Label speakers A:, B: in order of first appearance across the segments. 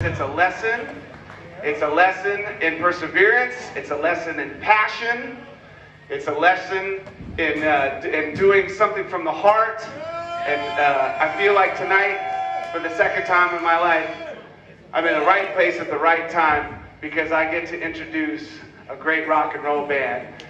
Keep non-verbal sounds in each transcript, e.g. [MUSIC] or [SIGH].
A: It's a lesson. It's a lesson in perseverance. It's a lesson in passion. It's a lesson in, uh, in doing something from the heart. And uh, I feel like tonight, for the second time in my life, I'm in the right place at the right time because I get to introduce a great rock and roll band.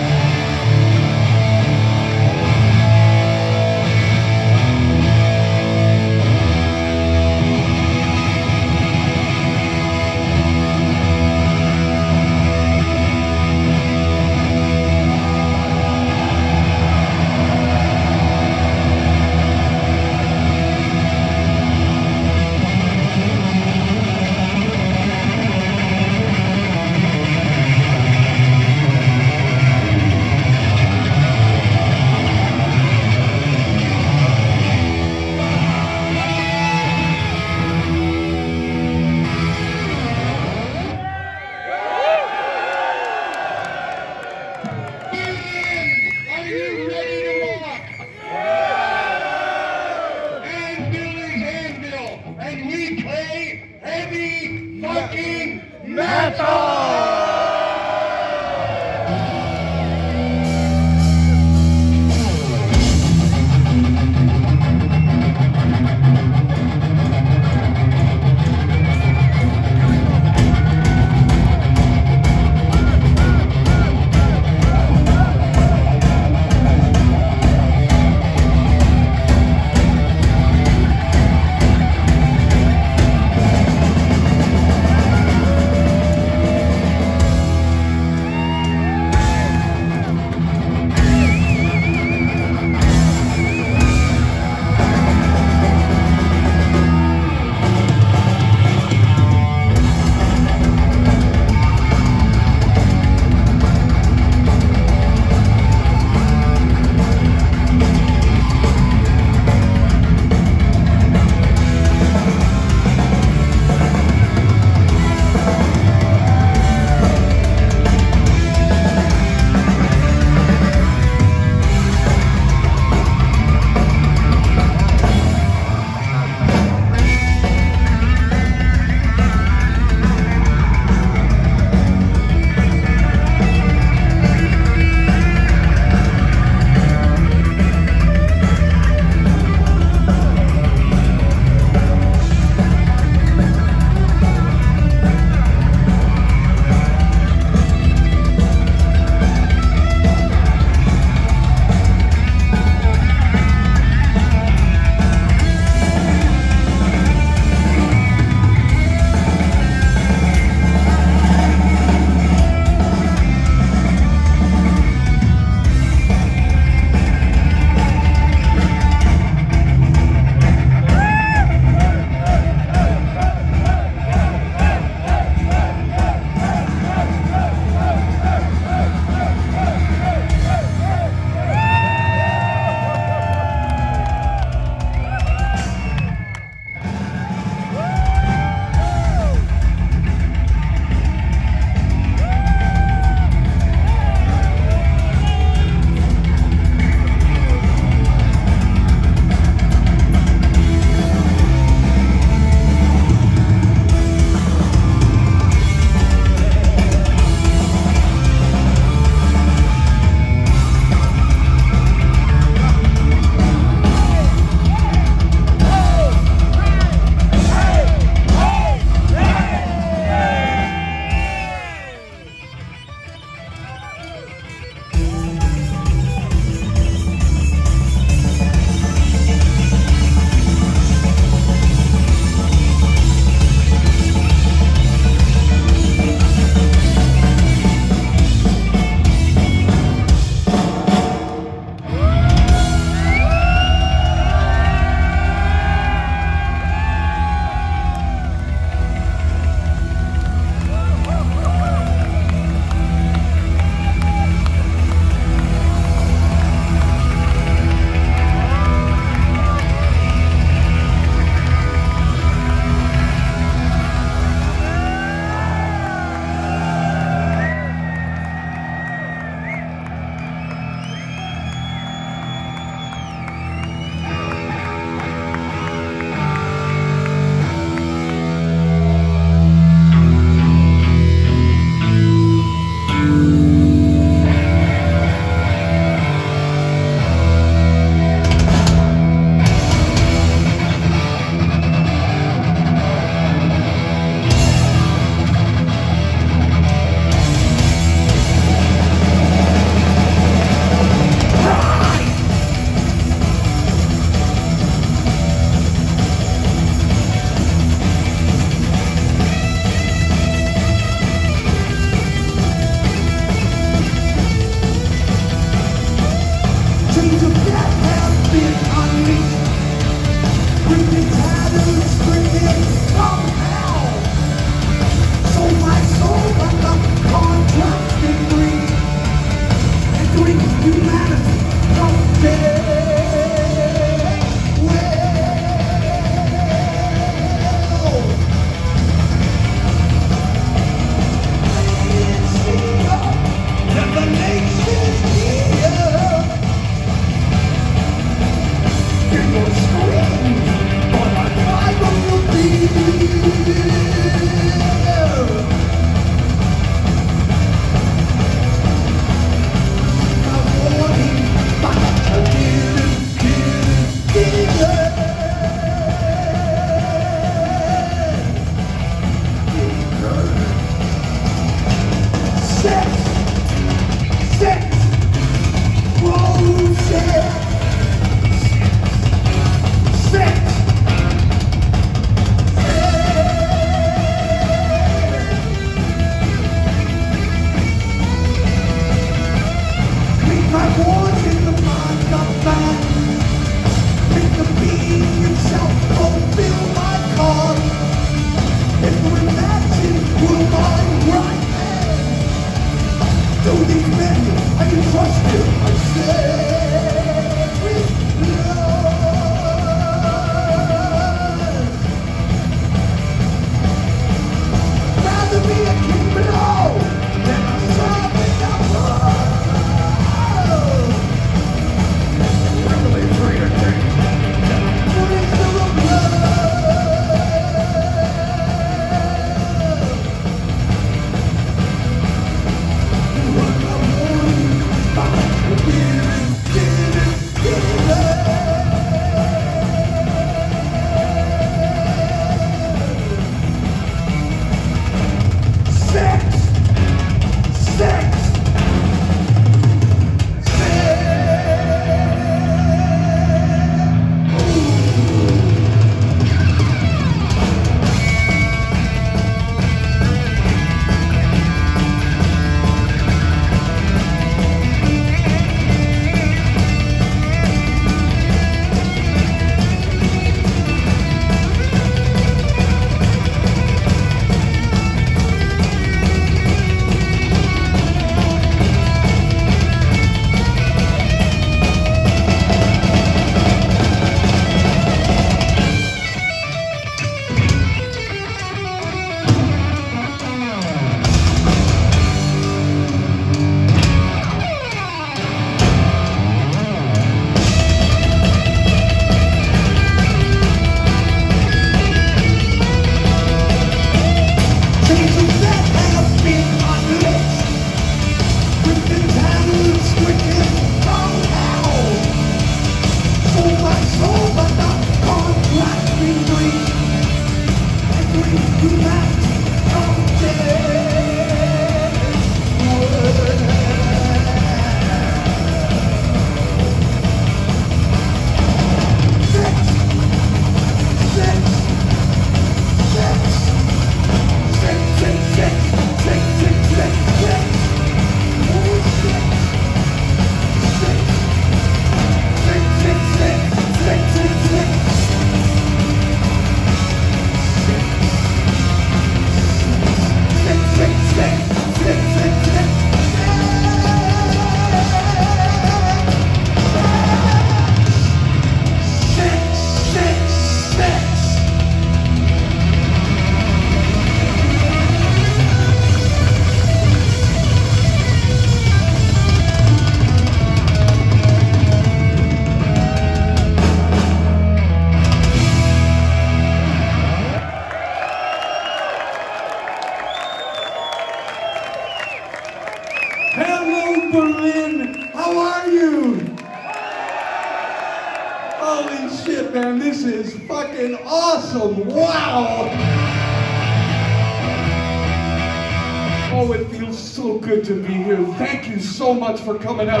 B: Much for coming out.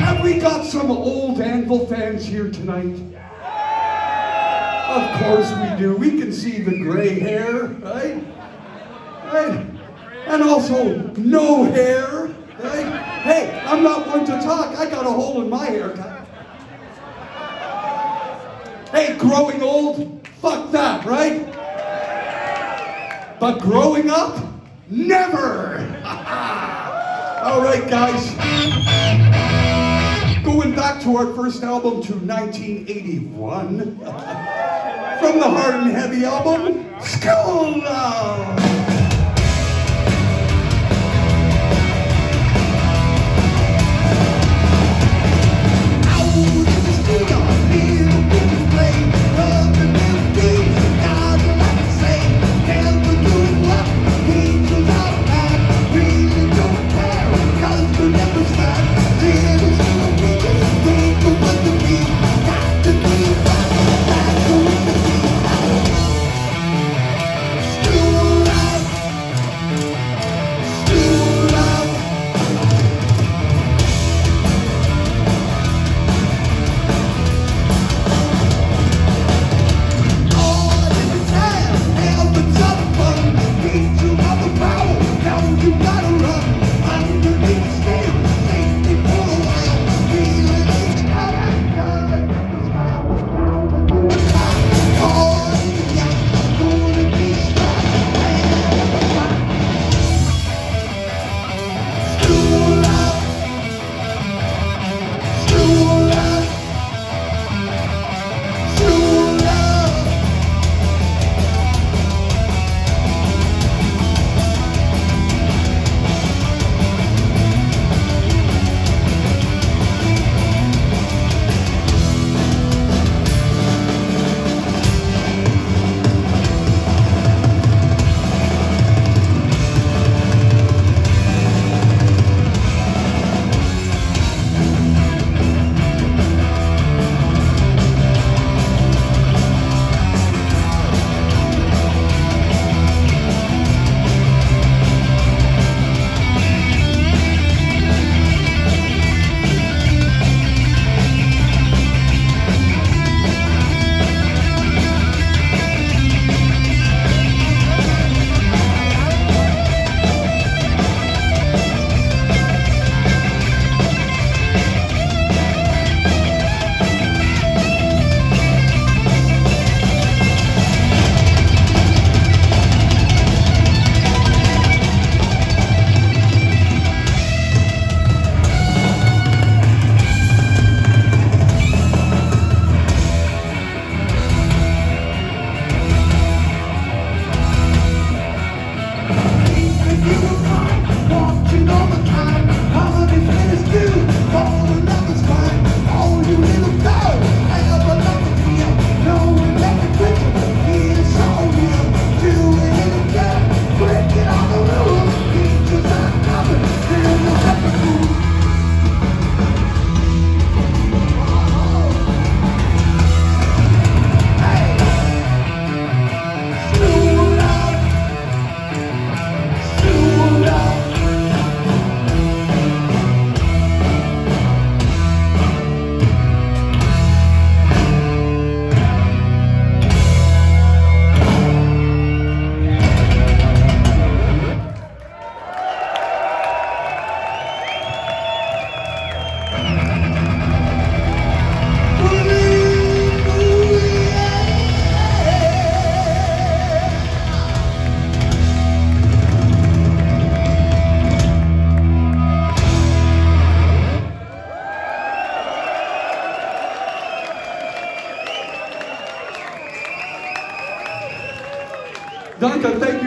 B: Have we got some old Anvil fans here tonight? Of course we do. We can see the gray hair, right? Right? And also no hair, right? Hey, I'm not one to talk. I got a hole in my haircut. Hey, growing old? Fuck that, right? But growing up? Never! [LAUGHS] All right, guys. Going back to our first album to 1981. [LAUGHS] From the Hard and Heavy album, School Love.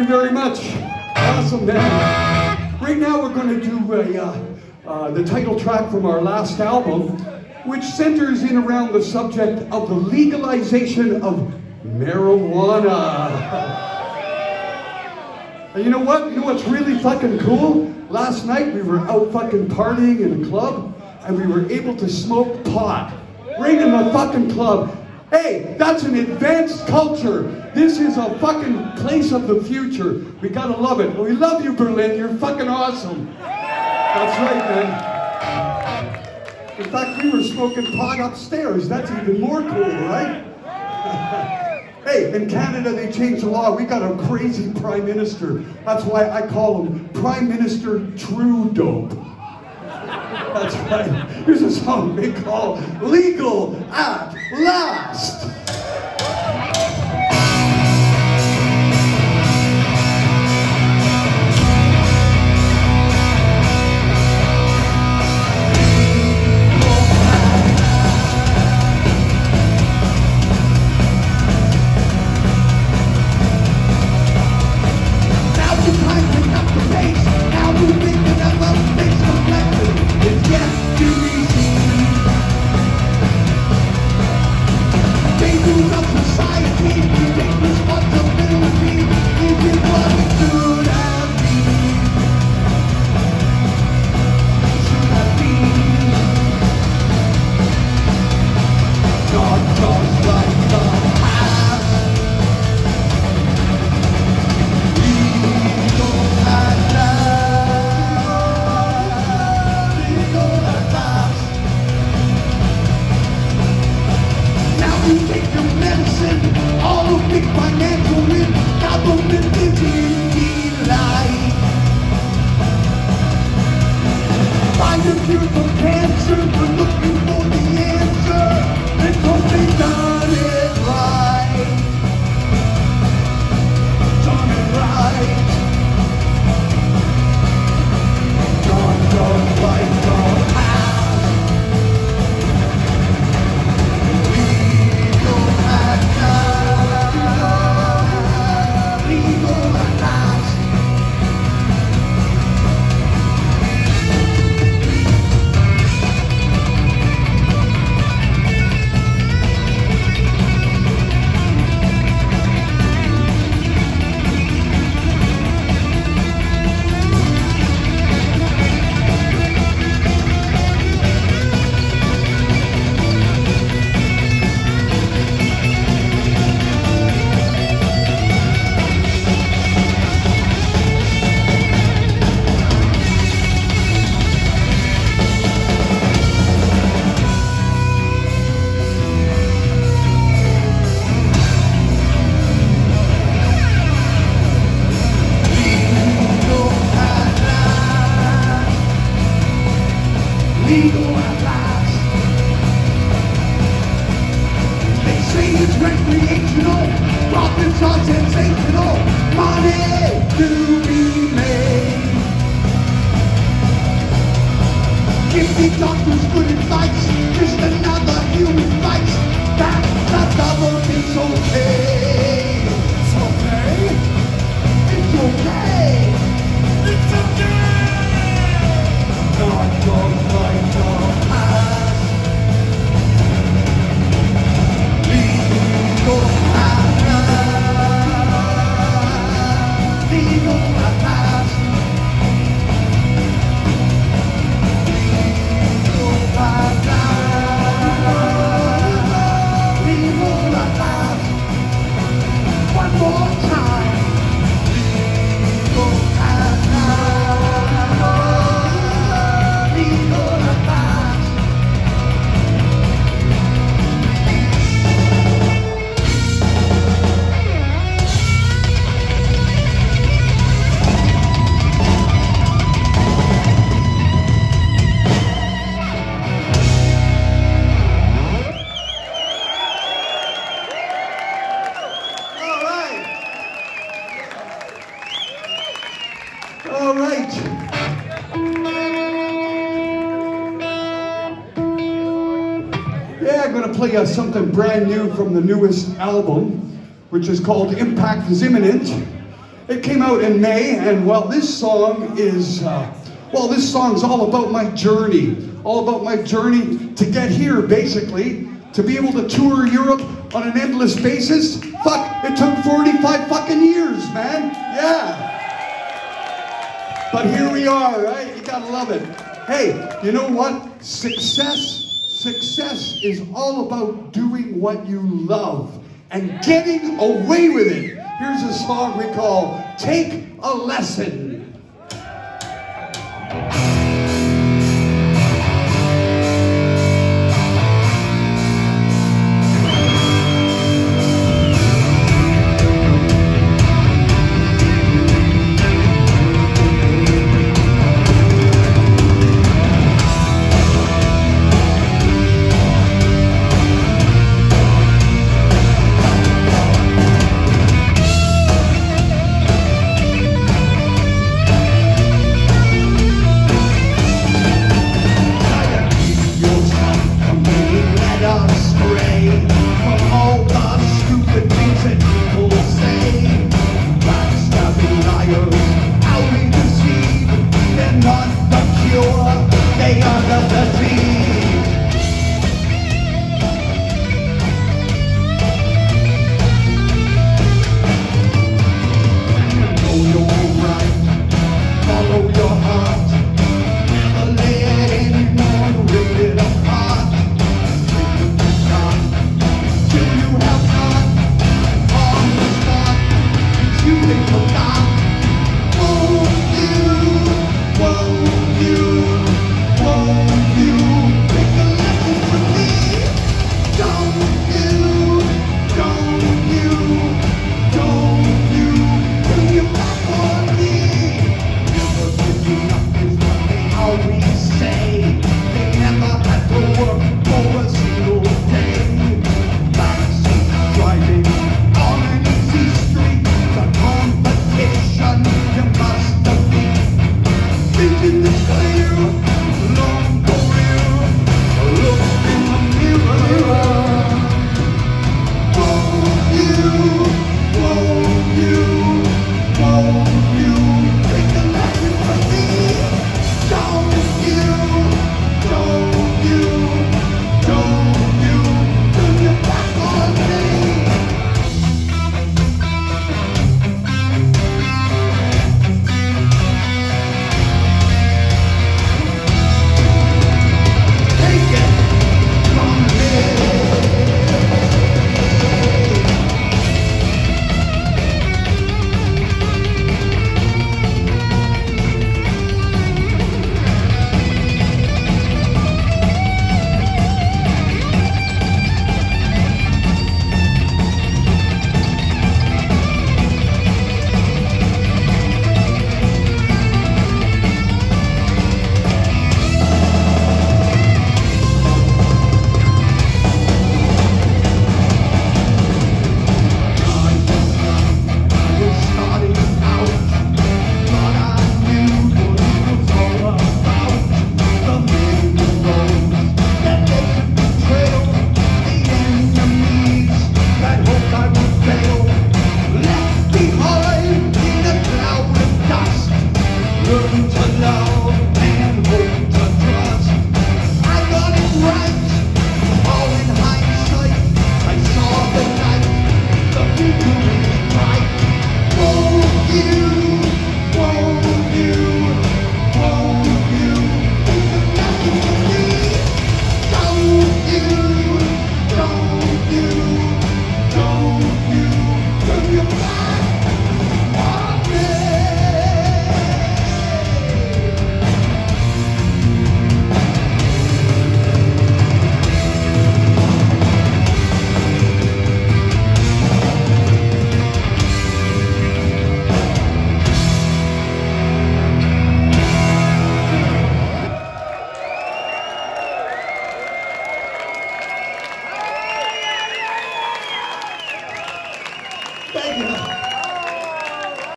B: You very much. Awesome, man. Right now we're going to do a, uh, uh, the title track from our last album, which centers in around the subject of the legalization of marijuana. [LAUGHS] And you know what? You know what's really fucking cool? Last night we were out fucking partying in a club, and we were able to smoke pot. Right in the fucking club. Hey, that's an advanced culture. This is a fucking place of the future. We gotta love it. We love you, Berlin. You're fucking awesome. That's right, man. In fact, we were smoking pot upstairs. That's even more cool, right? [LAUGHS] hey, in Canada, they changed the law. We got a crazy prime minister. That's why I call him Prime Minister True Dope. [LAUGHS] That's right. Here's a song they call Legal at Last. The doctors good advice, just another human vice. That the government's play something brand new from the newest album, which is called Impact is Imminent. It came out in May, and well, this song is, uh, well, this song's all about my journey, all about my journey to get here, basically, to be able to tour Europe on an endless basis. Fuck, it took 45 fucking years, man. Yeah. But here we are, right? You gotta love it. Hey, you know what? Success, Success is all about doing what you love and getting away with it. Here's a song we call Take a Lesson.